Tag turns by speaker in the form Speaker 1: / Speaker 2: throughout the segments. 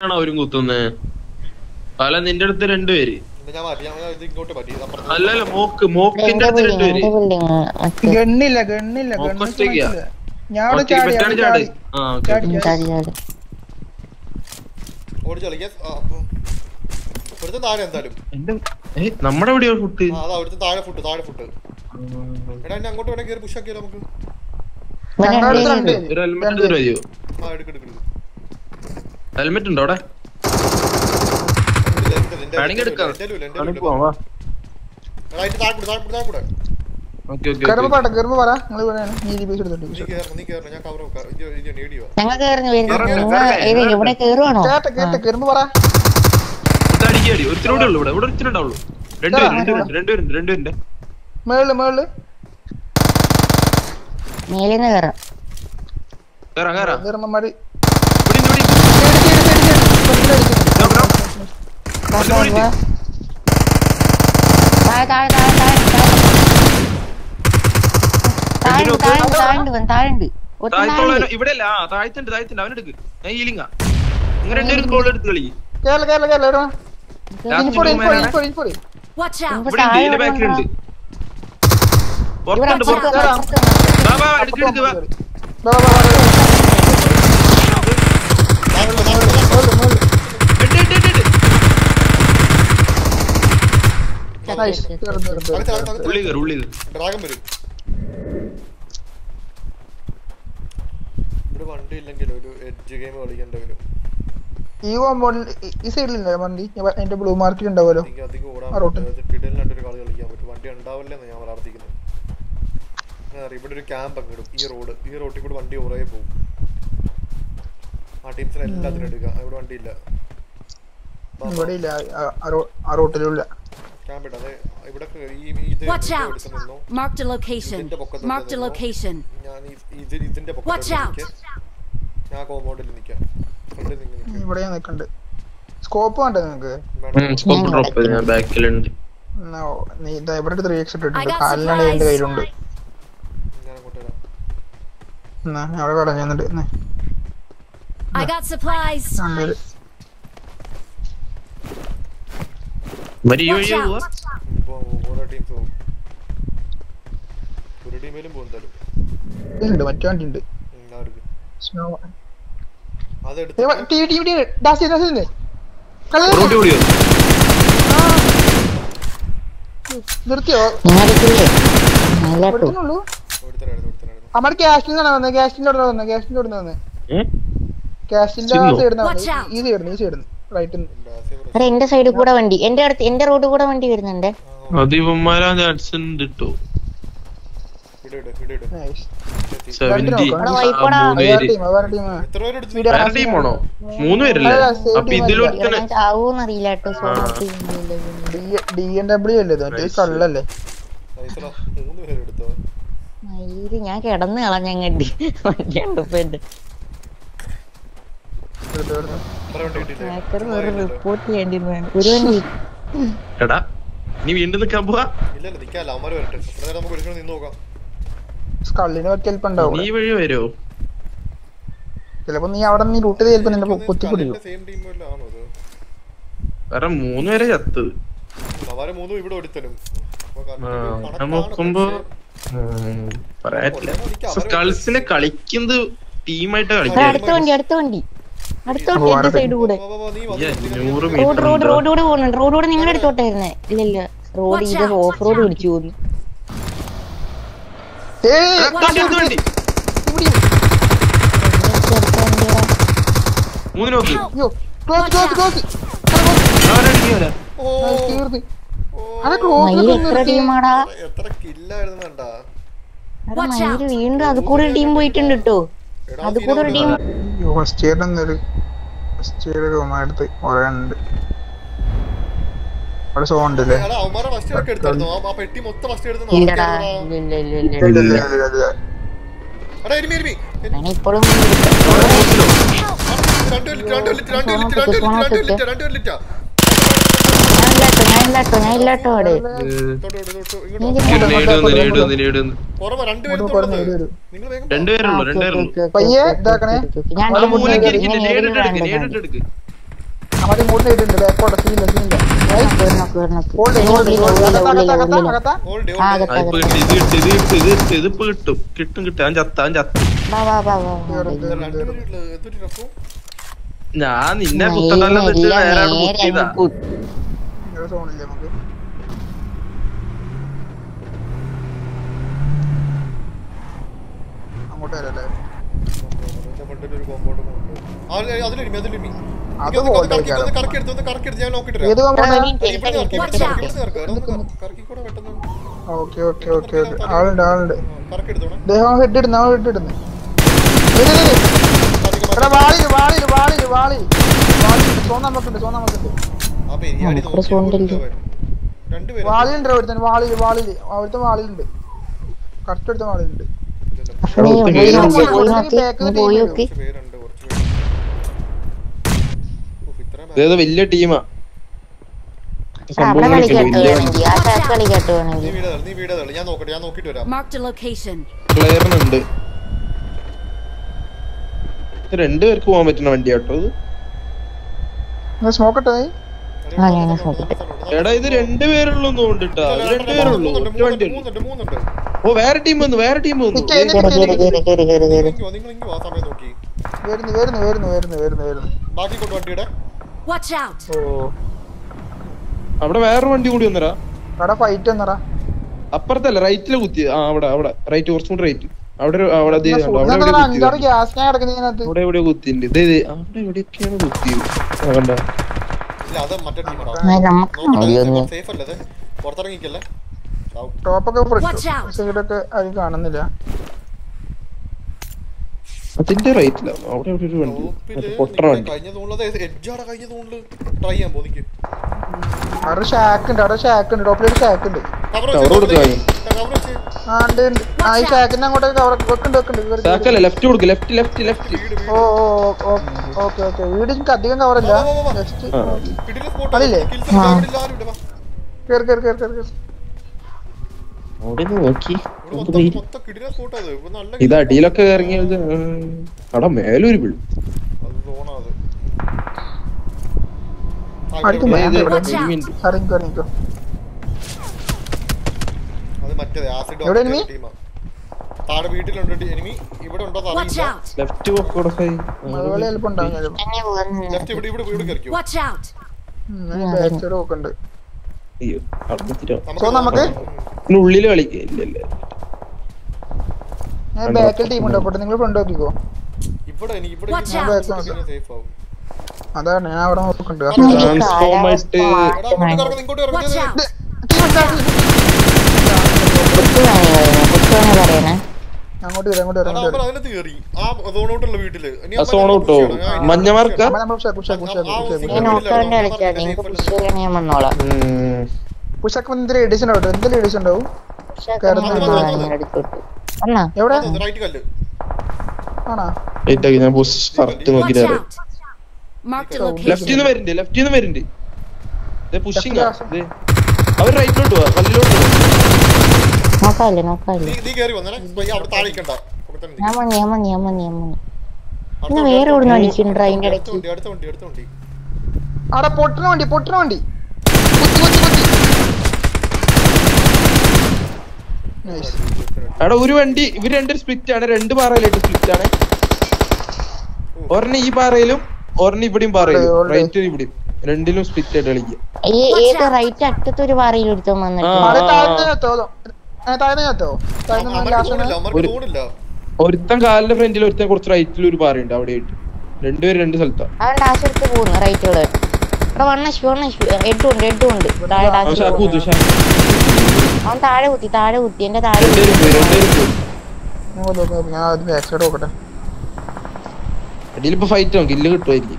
Speaker 1: ആണോ അവരും കുത്തുന്നേ? അല്ല നിന്റെ അടുത്ത് രണ്ടുപേര് അല്ലല്ല മോക്ക് മോക്കിന്റെ അടുത്ത് രണ്ടുപേര്
Speaker 2: ഗണ്ണില്ല ഗണ്ണില്ല
Speaker 1: നമ്മുടെ എവിടെയോ ഫുട്ട്
Speaker 3: താഴെ ഫുട്ട് താഴെ ഫുട്ട് എടാ അങ്ങോട്ട് വേണേ കേറി പുഷ് ആക്കിയാലോ നമുക്ക്.
Speaker 1: ഒരു ഹെൽമെറ്റ്
Speaker 3: ആ.
Speaker 1: ഹെൽമെറ്റ് ഉണ്ടോ അവിടെ? എടുക്കാം.
Speaker 4: ഇവിടെ കേറുവാണോ?
Speaker 2: കേട്ടെ കേട്ടെ കേറുമ്പോ പറ
Speaker 1: അടിക്കി അടി. ഒരുത്തിനോടെ ഉള്ളു ഇവിടെ. ഇവിടെ ഒരുത്തിനുണ്ടാവുള്ളൂ രണ്ടുപേരും രണ്ടുപേരുണ്ട് രണ്ടുപേരുണ്ട് രണ്ടുപേരുണ്ട്
Speaker 2: മേളിൽ മേളിൽ.
Speaker 4: മേലിന്ന് കയറാം
Speaker 1: കേറാ കേറാ.
Speaker 2: കേറുമ്പോ മടി
Speaker 1: ഇവിടെ ഉണ്ട്, ഇവിടെ ഉണ്ട്.
Speaker 2: Side, side, side, side. ഫ്രണ്ടിൽ അടിക്കുന്നു.
Speaker 1: നോക്ക്, നോക്ക്.
Speaker 4: വാ,
Speaker 1: ഒരു
Speaker 4: വാ,
Speaker 1: minute.
Speaker 4: വാ. താഴെ താഴെ താഴെ താഴെ താഴെ. താഴെ താഴെ താഴെ ഒറ്റ
Speaker 1: താഴത്തുള്ള
Speaker 4: താഴെ
Speaker 1: ഇവിടെ അല്ല ആ താഴത്തുണ്ട് താഴത്തുണ്ട് അവനെടുക്ക് ഞാൻ ഹീലിംഗാ നിങ്ങൾ രണ്ടുപേരും കോൾ എടുത്ത് കളി
Speaker 2: കേരള കേരള കേരള എവിടെ
Speaker 1: Last
Speaker 2: ഇൻഫോടി
Speaker 1: room
Speaker 2: ഇൻഫോടി
Speaker 1: ആണ്.
Speaker 2: ഇൻഫോടി ഇൻഫോടി
Speaker 5: Watch out!
Speaker 4: ഇങ്ങോട്ട്
Speaker 1: ഇവിടെ ഉണ്ട്
Speaker 4: താഴെ
Speaker 1: ഇതിന്റെ
Speaker 4: വരണം.
Speaker 1: ബാക്കിലുണ്ട്
Speaker 4: ഇവിടെ
Speaker 1: പുറത്തുണ്ട്
Speaker 4: അപ്പുറത്ത്
Speaker 1: പുറത്ത്
Speaker 4: വരണം, അപ്പുറത്ത് വരണം.
Speaker 1: വാ വാ എടുക്ക് എടുക്ക് വാ
Speaker 2: വാ, വാ, വാ, വാ, വാ.
Speaker 3: താഴെ കൂടെ, താഴെ കൂടെ.
Speaker 2: മേളിൽ, മേളിൽ.
Speaker 1: ഇട്ട് ഇട്ട് ഇട്ട് ഇട്ട്
Speaker 2: Nice. കേറുന്നു, കേറുന്നു,
Speaker 3: അകത്ത്,
Speaker 2: കേറുന്നു.
Speaker 3: അകത്ത്, അകത്ത്.
Speaker 1: ഉള്ളി കയറി ഉള്ളി കയറി
Speaker 3: ഡ്രാഗൺ വരും ഇവിടെ വണ്ടി ഇല്ലെങ്കിൽ ഒരു എഡ്ജ് ഗെയിം കളിക്കേണ്ടി വരും
Speaker 2: ഈ കോമ്പൗണ്ടിൽ ഈ സൈഡിലില്ലേ വണ്ടി എന്റെ ബ്ലൂ മാർക്കറ്റ് ഉണ്ടാവുമല്ലോ
Speaker 3: വണ്ടി ഉണ്ടാവില്ലെന്ന് ഞാൻ പ്രാർത്ഥിക്കുന്നു ഇവിടെ ഒരു ക്യാമ്പ് അങ്ങ് ഇടും ഈ റോഡ് ഈ റോട്ടിൽ കൂടെ വണ്ടി കുറേ പോകും ആ ടീംസിനെ എല്ലാത്തിനും എടുക്കുക ഇവിടെ വണ്ടി ഇല്ല
Speaker 2: ഇവിടെ ഇല്ല ആ- ആ റോ- ആ റോട്ടിലുള്ള
Speaker 3: ക്യാമ്പ് ഇടാം ഇവിടെ ഈ ഇത്
Speaker 5: a location.
Speaker 3: ഇതിന്റെ പൊക്കത്ത്
Speaker 5: Marked a
Speaker 3: നിന്നോ.
Speaker 5: location.
Speaker 3: ഞാൻ ഈ- ഇത് ഇതിന്റെ
Speaker 5: Watch
Speaker 3: പൊക്കത്ത്
Speaker 5: out!
Speaker 3: നിൽക്കാം ഞാൻ കോമ്പൗണ്ടിൽ നിൽക്കാം ഫ്രണ്ടിൽ നിങ്ങൾ നിൽക്കാം
Speaker 2: ഇവിടെ നിൽക്കണ്ട് സ്കോപ്പ് വേണ്ട നിങ്ങൾക്ക്
Speaker 1: സ്കോപ്പ് ഡ്രോപ്പ് ഞാൻ ബാക്കിലുണ്ട്.
Speaker 2: നീ ഇതാ ഇവിടെ എക്സ്
Speaker 5: I
Speaker 2: ഇട്ടിട്ടുണ്ട്.
Speaker 5: Got
Speaker 2: കാലിനാണ് കയ്യിലുണ്ട്.
Speaker 3: ഞാൻ
Speaker 2: അവിടെ കടഞ്ഞു എന്നിട്ട്
Speaker 5: I got supplies. Watch
Speaker 1: വഴിയാ
Speaker 5: out!
Speaker 1: പോവാ
Speaker 3: ഓരോ ടീംസ് പോകും ഒരു ടീമിലും പോകും എന്തായാലും
Speaker 2: ഉണ്ട് മറ്റേ വണ്ടി ഉണ്ട്. ടി ടി ടി നിർത്തിയോ? നമ്മുടെ ക്യാഷിനാണ് വന്നത്. ക്യാഷിന്റെ അവിടെ വന്നത്. ക്യാഷിന്റെ അവിടെ വന്നത്? ക്യാഷിന്റെ
Speaker 1: ചിന്നോ?
Speaker 2: സൈഡിൽ. ഈ സൈഡിൽ ഈ സൈഡിൽ റൈറ്റ്
Speaker 4: അതെ എന്റെ സൈഡിൽ കൂടെ വണ്ടി. എന്റെ അടുത്ത് എന്റെ റോഡ് കൂടെ വണ്ടി വരുന്നുണ്ട്. ഞാൻ കിടന്ന് കളഞ്ഞങ്ങണ്ടി. വണ്ടി കണ്ടപ്പോ എന്റെ
Speaker 2: എടുത്ത് എടുത്ത്.
Speaker 3: എത്ര വണ്ടി കിട്ടിയില്ലേ
Speaker 4: ഹാക്കർ വേറെ റിപ്പോർട്ട് ചെയ്യേണ്ടിരുന്നു ഒരു വണ്ടി
Speaker 1: എടാ നീ വീണ്ടും പോവാ.
Speaker 3: ഇല്ല നിക്കാല്ല. അവന്മാര് വരട്ടെ. എത്ര നേരം നമുക്ക് ഒരിക്കലും നിന്ന് നോക്കാം.
Speaker 2: സ്കള്ളിന്
Speaker 1: നീ വഴി വരുമോ
Speaker 2: ചിലപ്പോ നീ അവിടെ നീ റൂട്ട് ചെയ്ത് ചിലപ്പോ നിന്റെ കൊത്തി പിടിക്കും
Speaker 3: സെയിം ടീം ആണോ അത്?
Speaker 1: വേറെ മൂന്ന് പേരെ ചത്തത്
Speaker 3: അവരെ മൂന്നും ഇവിടെ ഒരുത്തനും
Speaker 1: നോക്കുമ്പോ പറയാറ്റില്ല സ്കൾസിനെ കളിക്കുന്നത് ടീമായിട്ട്
Speaker 4: കളിക്കും
Speaker 1: കളിക്കാൻ
Speaker 4: അടുത്ത വണ്ടി അടുത്ത വണ്ടി. അടുത്ത വണ്ടി എന്റെ സൈഡ് കൂടെ. റോഡ് റോഡ് റോഡ് പോകുന്നുണ്ട് റോഡിലൂടെ നിങ്ങളുടെ അടുത്തോട്ടായിരുന്നേ. ഇല്ല ഇല്ല റോഡ് ഇത് ഓഫ് റോഡ് പിടിച്ചു പോകുന്നു.
Speaker 1: വണ്ടി.
Speaker 2: അത്
Speaker 4: കൂടെ ടീം പോയിട്ടുണ്ട് കേട്ടോ. അത് കൂടെ ഒരു ടീം
Speaker 2: ഫസ്റ്റ് ഇയർ ഇയർ അടുത്ത് കുറെ ഉണ്ട് അവിടെ സോ ഉണ്ടല്ലേ
Speaker 4: ഇപ്പോഴും
Speaker 3: രണ്ട് ലിറ്റർ രണ്ട് ലിറ്റർ രണ്ട് ലിറ്റർ രണ്ട് ലിറ്റർ രണ്ട് ലിറ്റർ രണ്ട് ലിറ്റർ
Speaker 4: ഞാൻ ഇല്ലാട്ടോ ഞാൻ ഇല്ലാട്ടോ അവിടെ.
Speaker 1: രണ്ടുപേരുള്ളൂ രണ്ടുപേരുള്ളൂ
Speaker 2: ബാക്കോട്ടെ സീനില്ല സീനില്ല
Speaker 1: കിട്ടി. കിട്ടി ഇതിപ്പോ ഞാൻ ചത്ത ചത്ത. നിന്നെ കുത്തണ്ടെല്ലാം വെച്ച്
Speaker 4: എല്ലാം
Speaker 1: നേരെ
Speaker 4: നേരെ
Speaker 1: കുത്തിയതാ.
Speaker 4: അങ്ങ്
Speaker 2: സോണില്ല നമുക്ക്? അങ്ങോട്ട് വരല്ലേ ഓക്കെ ഓക്കെ ഓക്കെ ആളുണ്ട് ആളുണ്ട്. ദേഹം ഹെഡ് ഇടുന്നു അവൻ ഹെഡ് ഇടുന്നു. എടാ വാളിൽ വാളിൽ വാളിൽ വാളി. വാളിലുണ്ട് സോന്ന നമുക്കുണ്ട് സോന്ന നമുക്കുണ്ട്
Speaker 4: സോണ്ടില്ല.
Speaker 2: വാളിലുണ്ട് ഒരുത്തൻ വാളിൽ വാളിൽ. അവിടുത്തെ വാളിലുണ്ട്. കറക്റ്റ് വാളിലുണ്ട്.
Speaker 1: വലിയ ടീമാ.
Speaker 3: ഞാൻ നോക്കട്ടെ ഞാൻ നോക്കിട്ട് വരാം.
Speaker 1: പ്ലെയറിനുണ്ട് രണ്ടുപേർക്ക് പോകാൻ പറ്റുന്ന വണ്ടിയാട്ടോ ഇത്?
Speaker 2: സ്മോക്ക് ഇട്ടേ
Speaker 4: ആ, ഞാൻ നോക്കട്ടെ.
Speaker 1: എടാ ഇത് രണ്ടുപേരുള്ളൂ തോണ്ടിട്ടാ. രണ്ടുപേരുള്ളൂ ഒറ്റ വണ്ടി
Speaker 3: മൂന്നുണ്ട് മൂന്നുണ്ട്.
Speaker 1: ഓ വേറെ ടീം വന്നു വേറെ ടീം വന്നു.
Speaker 2: വരുന്നു വരുന്നു വരുന്നു വരുന്നു വരുന്നു വരുന്നു.
Speaker 3: ബാക്കി കൊണ്ട് വണ്ടിയുടെ?
Speaker 2: ഓ.
Speaker 1: അവിടെ വേറെ വണ്ടി കൂടി വന്നരാ
Speaker 2: അവിടെ ഫൈറ്റ് വന്നടാ.
Speaker 1: അപ്പുറത്തല്ല റൈറ്റിൽ കുത്തി ആ അവിടെ അവിടെ. റൈറ്റ് കുറച്ചും കൂടി റൈറ്റ് അവിടെ അവിടെ അവിടെ കുത്തിണ്ട് അവിടെ എവിടെയൊക്കെയാണ് കുത്തിയത്. കണ്ടോ?
Speaker 2: ടോപ്പൊക്കെ ആരും കാണുന്നില്ല.
Speaker 1: അതിന്റെ റൈറ്റില അവിടെ എവിടെ ഒരു വണ്ടി. പൊട്ടറ വണ്ടി.
Speaker 3: കഴിഞ്ഞ തോന്നുള്ളത് എഡ്ജാടെ കഴിഞ്ഞ തോന്നുന്നത് ട്രൈ ചെയ്യാൻ പോന്നിക്ക്
Speaker 2: അവിടെ ഷാക്ക് ഉണ്ട് അവിടെ ഷാക്ക് ഉണ്ട്. ടോപ്പിലൊരു ഷാക്ക് ഉണ്ട്.
Speaker 3: കവർ
Speaker 1: Cover ലെഫ്റ്റ് കൊടുക്ക് left left left
Speaker 2: oh oh okay okay. വീട് എനിക്ക് അധികം കവറില്ല അതില്ലേ? കേറി കേറി കേറി കേറി
Speaker 1: ഇത് അടിയിലൊക്കെ ഇറങ്ങിയത് അവിടെ മേലൊരു വീട്.
Speaker 3: അത് സോണാ അത്
Speaker 2: അടിക്കും
Speaker 3: മറ്റേത് ആസിഡ് താഴെ വീട്ടിലുണ്ട് എനിമി ഇവിടെ ഉണ്ടോ.
Speaker 1: ലെഫ്റ്റ്
Speaker 3: ലെഫ്റ്റ് ഇവിടെ ഇവിടെ ഇവിടെ കയറിക്കോ
Speaker 1: അയ്യോ
Speaker 2: നമുക്ക്
Speaker 1: ഉള്ളിൽ
Speaker 2: ഞാൻ ബാക്കിൽ ടീം ഉണ്ട് അപ്പോൾ നിങ്ങൾ ഫ്രണ്ട് നോക്കിക്കോ
Speaker 3: ഇവിടെ എനിക്ക് ഇവിടെ സേഫ് ആവും
Speaker 2: അതാണ് ഞാൻ അവിടെ
Speaker 3: നോക്കുന്നുണ്ട് അങ്ങോട്ട്
Speaker 4: പറയണേ?
Speaker 2: അങ്ങോട്ട് വരാം അങ്ങോട്ട്
Speaker 3: കയറി ആ സോണോട്ടുള്ള വീട്ടിൽ. ഞാൻ
Speaker 1: മഞ്ഞ മാർക്ക?
Speaker 2: പുഷൊക്കെ എന്തൊരു എഡിഷൻ ഉണ്ടാവും എന്തെങ്കിലും എഡിഷൻ ഉണ്ടാവും എവിടെ? ആണോ?
Speaker 1: ഞാൻ ബോസ് കറക്റ്റ്
Speaker 5: out.
Speaker 1: ലെഫ്റ്റിൽ നിന്ന്. വരുന്നുണ്ട് ലെഫ്റ്റിൽ നിന്ന് വരുന്നുണ്ട് പുഷിങ്
Speaker 2: Left
Speaker 1: അവർ റൈറ്റിലോട്ട് പോവാ കല്ലിലോട്ട് പോവാ
Speaker 4: നോക്കാല്ലേ നോക്കാല്ലേ.
Speaker 3: നീ കേറി കയറി വന്നേ. ഇപ്പൊ അവിടെ താഴെ നിൽക്കണ്ട ഇവിടെ
Speaker 4: ഞാൻ മണി ഞാൻ മണി ഞാൻ മണി ഞാൻ
Speaker 3: മണി
Speaker 4: ഇന്ന് വേറെ അടിക്കുന്നുണ്ടോ അതിന്റെ
Speaker 3: അടുത്ത
Speaker 4: ഇടയ്ക്ക്?
Speaker 3: വണ്ടി അടുത്ത വണ്ടി അടുത്ത വണ്ടി.
Speaker 2: അവിടെ പൊട്ടണ വണ്ടി പൊട്ടണ വണ്ടി. കുത്തി കുത്തി കുത്തി Nice.
Speaker 1: അവിടെ ഒരു വണ്ടി ഇവർ രണ്ടും സ്പ്ലിറ്റ് ആണ് രണ്ട് പാറയിലായിട്ട് സ്പ്ലിറ്റ് ആണ് ഒരെണ്ണം ഈ പാറയിലും ഒരെണ്ണം ഇവിടെയും പാറയിലും. റൈറ്റും ഇവിടെയും. രണ്ടിലും സ്പ്ലിറ്റ് ആയിട്ട് കളിക്കുക
Speaker 4: റൈറ്റ് അറ്റത്ത് ഒരു പാറയിൽ ഒരുത്തം
Speaker 1: ഒരുത്തൻ കാലിന്റെ ഫ്രണ്ടിൽ ഒരുത്തൻ കുറച്ച് റൈറ്റിൽ ഒരു പാറയുണ്ട് അവിടെ ആയിട്ട്. രണ്ടുപേരും രണ്ട് സ്ഥലത്താണ്
Speaker 4: അവൻ താഴെ
Speaker 1: കുത്തു
Speaker 4: താഴെ കുത്തി എന്റെ താഴെ
Speaker 1: ഫൈറ്റ് കില്ല് കിട്ടുമായിരിക്കും.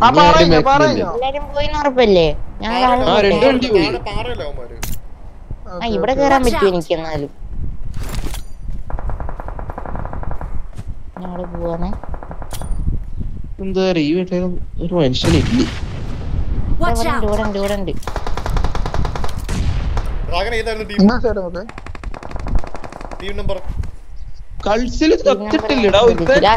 Speaker 4: എല്ലാരും പോയി ഉറപ്പല്ലേ? ഞാൻ
Speaker 1: ആ,
Speaker 4: ഇവിടെ കേറാൻ പറ്റും എനിക്ക് എന്നാലും? പോവാണേ.
Speaker 1: എന്താ പറയാ ഈ വീട്ടിൽ ഒരു മനുഷ്യനില്ലേ
Speaker 5: Watch
Speaker 4: ഇവിടെ ഉണ്ട്
Speaker 5: out.
Speaker 4: ഇവിടെ ഉണ്ട്. ഇവിടെ ഉണ്ട്
Speaker 3: ഡ്രാഗൺ ഏതായിരുന്നു ടീം
Speaker 2: ഇന്ന സൈഡ് നോക്ക്
Speaker 3: ടീം നമ്പർ
Speaker 1: കൾസിൽ കത്തിട്ടില്ലടാ ഒരുത്തൻ
Speaker 4: ആ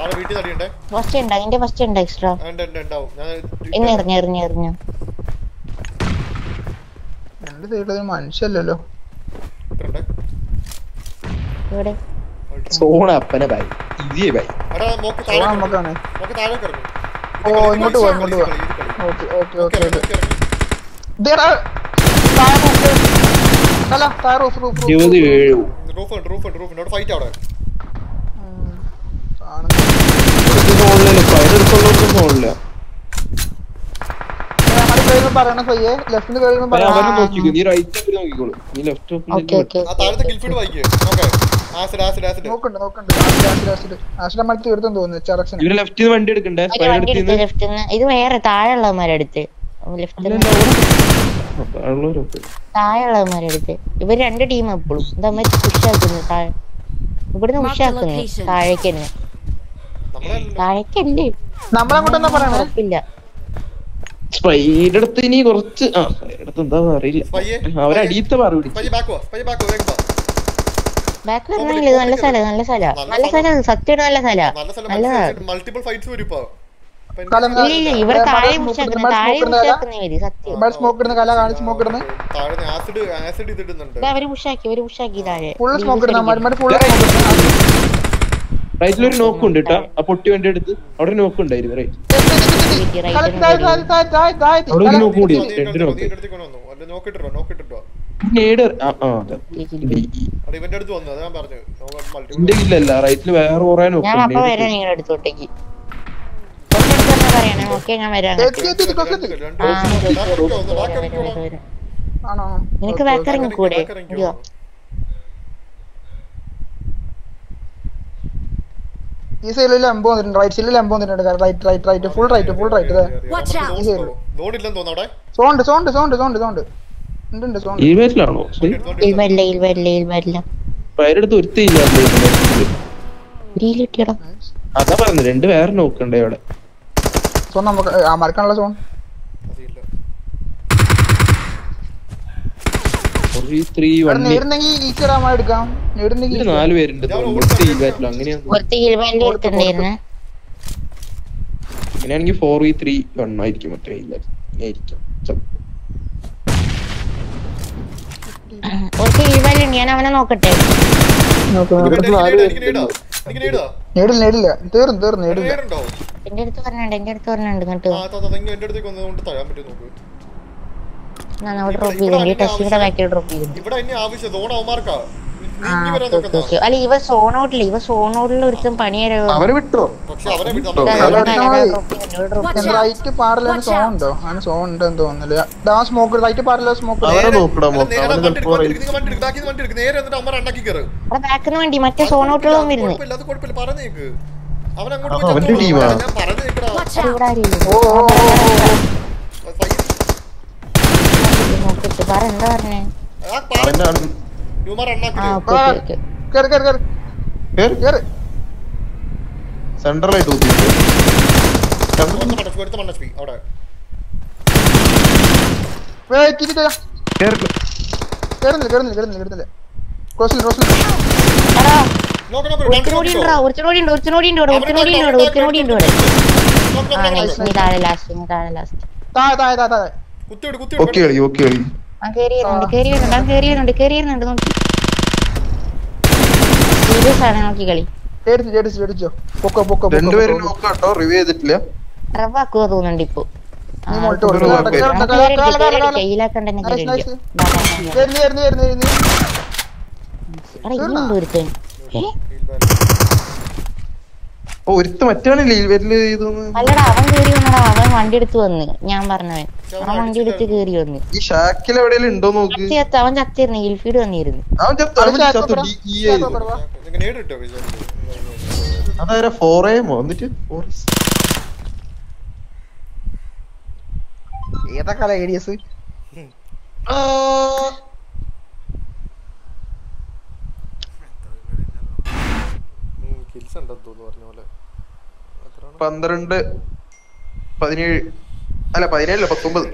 Speaker 4: താഴെ
Speaker 3: വീട്ടിൽ തടിയുണ്ടേ?
Speaker 4: ഫസ്റ്റ് ഉണ്ട് അതിന്റെ ഫസ്റ്റ് ഉണ്ട് എക്സ്ട്രാ
Speaker 3: ഉണ്ട് ഉണ്ട് ഉണ്ടാവും. ഞാൻ
Speaker 4: എന്നെ എറിഞ്ഞു എറിഞ്ഞു എറിഞ്ഞു.
Speaker 2: രണ്ട് സൈഡിൽ മനുഷ്യല്ലല്ലോ.
Speaker 4: ഇവിടെ
Speaker 1: സോണ അപ്പനെ ബൈ ഇതേ ബൈ
Speaker 3: എടാ
Speaker 2: മോക്ക്
Speaker 3: താഴെ
Speaker 2: നമുക്കാണ്
Speaker 3: മോക്ക് താഴെ കിടക്കും
Speaker 2: ഓ ഇങ്ങോട്ട് പോ ഇങ്ങോട്ട് പോ ഓക്കേ ഓക്കേ ഓക്കേ ദേർ ഇതേടാ താഴെ നോക്ക് അല്ല താഴെ roof roof
Speaker 3: roof. Roof roof ഉണ്ട് ഫൈറ്റ് അവിടെ.
Speaker 2: പറയണ പയ്യെ. ലെഫ്റ്റിന് കഴിയുമ്പോ
Speaker 1: അവരെ നോക്കിക്കോ. നീ റൈറ്റ് ഒക്കെ നോക്കിക്കോളൂ. നീ ലെഫ്റ്റ്
Speaker 3: ആ താഴത്തെ കിൽഫീഡ് വായിക്കേ. ഓക്കെ ആസിഡ് ആസിഡ് ആസിഡ്
Speaker 2: നോക്കണ്ട് നോക്കണ്ട്. ആസിഡ് ആസിഡ് ആസിഡ് ആസിഡ് മരത്തിൽ തീർത്തും തോന്നുന്നു. ചറക്ഷൻ
Speaker 1: ഇവർ ലെഫ്റ്റ് വണ്ടി എടുക്കണ്ടേ?
Speaker 4: ഇത് വേറെ താഴെയുള്ളവന്മാരെടുത്ത് ലെഫ്റ്റിന്ന് താഴെയുള്ളവന്മാരെടുത്ത് ഇവർ രണ്ട് ടീം എപ്പോഴും ഇതമ്മ പുഷാക്കുന്നു താഴെ. ഇവിടുന്ന്
Speaker 5: ഉഷാക്കുന്നു the
Speaker 4: പുഷാക്കുന്നു
Speaker 5: location.
Speaker 4: താഴേക്കല്ലേ
Speaker 2: നമ്മളങ്ങോട്ടെന്നാ പറയണേ?
Speaker 4: ഉറപ്പില്ല.
Speaker 1: സ്പൈഡ് ഇനി കുറച്ച് ആ എടുത്ത് എന്താ അറിയില്ല.
Speaker 3: പയ്യെ
Speaker 1: അവരടിയത്തെ
Speaker 3: പയ്യെ ബാക്ക് വാ പയ്യെ ബാക്ക് വാ വേഗം വാ.
Speaker 4: ബാക്ക് നല്ല സ്ഥലം നല്ല സ്ഥലം. നല്ല സ്ഥലം. സത്യം നല്ല സ്ഥലം.
Speaker 3: നല്ല മൾട്ടിപ്പിൾ ഫൈറ്റ്സ് വരും ഇപ്പൊ. അപ്പൊ
Speaker 4: ഇല്ല ഇല്ല താഴെ
Speaker 2: smoke
Speaker 4: താഴെ
Speaker 2: smoke ഇടുന്ന
Speaker 4: സത്യം.
Speaker 2: ഇവിടെ സ്മോക്ക് ഇടുന്ന കല കാണി സ്മോക്ക് ഇടുന്ന?
Speaker 3: താഴെ ആസിഡ് ആസിഡ് ഇതിടുന്നുണ്ട്.
Speaker 4: ഇത് അവർ പുഷാക്കി അവർ പുഷാക്കി താഴെ.
Speaker 1: റൈറ്റിൽ ഒരു നോക്ക് ഉണ്ട് കേട്ടോ ആ പൊട്ടി വണ്ടി എടുത്ത് അവിടെ നോക്ക് ഉണ്ടായിരുന്നു. റൈറ്റ് അവിടെ നോക്ക് കൂടി. രണ്ട് നോക്ക് നേട് ആ ആ അതെ.
Speaker 3: അത് ഇവന്റെ
Speaker 4: കൂടെ.
Speaker 2: ഈ സൈഡിൽ ലംബോ വന്നിട്ടുണ്ട്. റൈറ്റ് സൈഡിൽ ലംബോ വന്നിട്ടുണ്ട്. Right right right full right full right
Speaker 3: തോന്നുന്നു അവിടെ.
Speaker 2: സോണ്ട് സോണ്ട് സോണ്ട് സോണ്ട് സോണ്ട് ഉണ്ട് ഉണ്ട്. സോണ്ട്
Speaker 1: ഈ പേരിലാണോ
Speaker 4: ഇൽ വരില്ല ഇൽ വരില്ല ഇൽ വരില്ല
Speaker 1: പയരെടുത്ത് ഒരുത്തില്ല അതാ പറഞ്ഞു രണ്ട് വേറെ നോക്കണ്ടേ അവിടെ.
Speaker 2: സോൺ നമുക്ക് ആ മറക്കാനുള്ള സോൺ
Speaker 3: അതില്ല
Speaker 1: ത്രീ
Speaker 2: ഇവിടെ
Speaker 1: വണ്ടി
Speaker 2: നേടുന്നെങ്കിൽ ഈ ചെറാമ എടുക്കാം നേടുന്നെങ്കിൽ
Speaker 1: ഇതിൽ നാല് പേരുണ്ട് തോന്നുന്നു ഈ ബാറ്റിലോ അങ്ങനെയാണ്
Speaker 4: പുറത്ത് ഹിൽ വണ്ടി എടുത്തിട്ടുണ്ടായിരുന്നു?
Speaker 1: അങ്ങനെയാണെങ്കിൽ ഫോർ വി ത്രീ വൺ ആയിരിക്കും ഇല്ല ആയിരിക്കും.
Speaker 4: ഞാൻ അവനെ നോക്കട്ടെ.
Speaker 2: നേടില്ല തീർന്നു തീർന്നു നേടില്ല?
Speaker 4: എന്റെ അടുത്ത് പറഞ്ഞുണ്ട് എന്റെ അടുത്ത് പറഞ്ഞുണ്ട് ഇങ്ങോട്ട്. ഞാൻ അവിടെ ഡ്രോപ്പ് ചെയ്തിട്ടുണ്ട് ഈ ടെസ്റ്റിയുടെ ബാക്കിൽ ഡ്രോപ്പ് ചെയ്തിട്ടുണ്ട്
Speaker 3: ഇവിടെ ഇനി ആവശ്യം സോൺ അവന്മാർക്കാ
Speaker 4: അല്ല ഇവ സോൺ ഔട്ടില്ല. ഇവ സോൺ ഔട്ടിൽ ഒരുത്തും പണിയരോ
Speaker 1: അവരെ വിട്ടോ?
Speaker 3: അവരെ.
Speaker 2: റൈറ്റ് പാറില്ല സോൺ ഉണ്ടോ അങ്ങനെ സോൺ ഉണ്ടെന്ന് തോന്നുന്നില്ല. ദാ സ്മോക്ക് റൈറ്റ് പാറില്ല സ്മോക്ക്
Speaker 1: അവരെ നോക്കടാ
Speaker 3: വണ്ടി എടുക്ക്,
Speaker 1: ചിലപ്പോ
Speaker 3: വണ്ടി എടുക്ക്, വണ്ടി വണ്ടി എടുക്ക്. നേരെ എന്നിട്ട് അമ്മ രണ്ടാക്കി കേറ്.
Speaker 4: അവിടെ ബാക്കിന് വണ്ടി മറ്റേ സോൺ ഔട്ടുള്ള വരുന്നു
Speaker 3: കുഴപ്പമില്ല അത് കുഴപ്പമില്ല. പറഞ്ഞേക്ക് അവൻ അങ്ങോട്ട് പോയി. ഞാൻ പറഞ്ഞേക്കടാ.
Speaker 2: ഓ ഓ ഓ, ഓ, ഓ.
Speaker 3: ഫൈ-
Speaker 4: നോക്കിട്ട് പറ എന്താ പറഞ്ഞേ
Speaker 3: ആ, പറ.
Speaker 1: അവന്റെ ആണ്.
Speaker 3: ഇവന്മാർ
Speaker 4: ആ
Speaker 3: അണ്ണാക്കില്ലേ?
Speaker 4: ഓക്കെ ഓക്കെ ഓക്കെ
Speaker 2: കേറ് കേറ് കേറ്
Speaker 1: കേറ്.
Speaker 2: കേറ്.
Speaker 1: സെൻട്രലായിട്ട്
Speaker 3: കുത്തിവിട്.
Speaker 1: ഓക്കെ കളി ഓക്കെ
Speaker 4: കേറി വരുന്നുണ്ട് കേറി വരുന്നുണ്ട് ആ കേറി വരുന്നുണ്ട് കേറി വരുന്നുണ്ട് നോക്കി സീരിയസ് ആണ് നോക്കി കളി റബ്ബാക്കുവോ തോന്നുന്നുണ്ട് ഇപ്പൊ? ഒരുത്തൻ?
Speaker 1: ഓ ഒരുത്ത മറ്റാണല്ലേ ഈ
Speaker 4: അല്ലടാ അവൻ കേറി വന്നടാ. അവൻ വണ്ടി എടുത്ത് വന്ന്. ഞാൻ പറഞ്ഞവൻ. അവൻ വണ്ടി എടുത്ത് കേറി വന്ന്.
Speaker 1: ഈ ഷാക്കിൽ എവിടെയെങ്കിലും ഉണ്ടോ നോക്ക്.
Speaker 4: ചത്തി അവൻ ചത്തിരുന്നു. ഹിൽഫീഡ് വന്നിരുന്നു.
Speaker 1: അവൻ ചത്തു. അവൻ ചത്തു ഈ അതാരാ? ഫോറേമോ എന്നിട്ട് four
Speaker 2: ഏതാ കല ഏരിയസ്
Speaker 1: ആ.
Speaker 3: കിൽസ് ഉണ്ടെന്ന് തോന്നുന്നു പറഞ്ഞ പോലെ.
Speaker 1: പന്ത്രണ്ട് പതിനേഴ് അല്ല പതിനേഴല്ല പത്തൊമ്പത്?